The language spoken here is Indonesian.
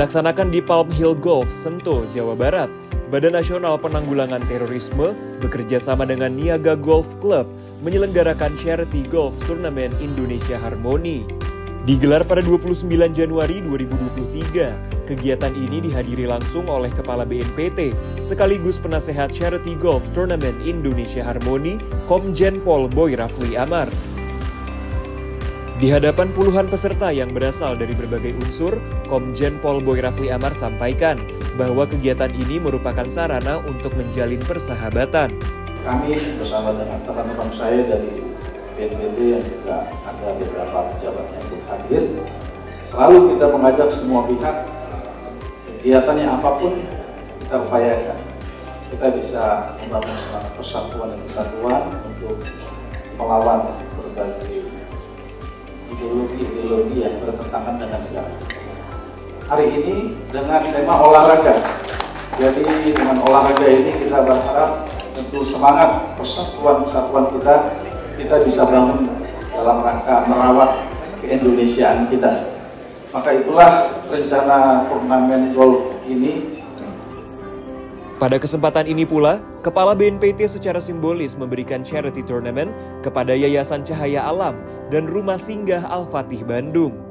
Dilaksanakan di Palm Hill Golf, Sentul, Jawa Barat, Badan Nasional Penanggulangan Terorisme bekerja sama dengan Niaga Golf Club menyelenggarakan Charity Golf Turnamen Indonesia Harmony. Digelar pada 29 Januari 2023, kegiatan ini dihadiri langsung oleh Kepala BNPT sekaligus penasehat Charity Golf Turnamen Indonesia Harmony, Komjen Pol Boy Rafli Amar. Di hadapan puluhan peserta yang berasal dari berbagai unsur, Komjen Pol Boy Rafli Amar sampaikan bahwa kegiatan ini merupakan sarana untuk menjalin persahabatan. Kami bersama dengan teman-teman saya dari BNPT yang juga ada beberapa pejabat yang hadir, selalu kita mengajak semua pihak kegiatannya apa pun kita upayakan. Kita bisa membangun persatuan dan kesatuan untuk melawan berbagai ideologi-ideologi yang bertentangan dengan negara. Hari ini dengan tema olahraga. Jadi dengan olahraga ini kita berharap tentu semangat persatuan kesatuan kita kita bisa bangun dalam rangka merawat keindonesiaan kita. Maka itulah rencana turnamen golf ini pada kesempatan ini pula, Kepala BNPT secara simbolis memberikan charity tournament kepada Yayasan Cahaya Alam dan Rumah Singgah Al-Fatih Bandung.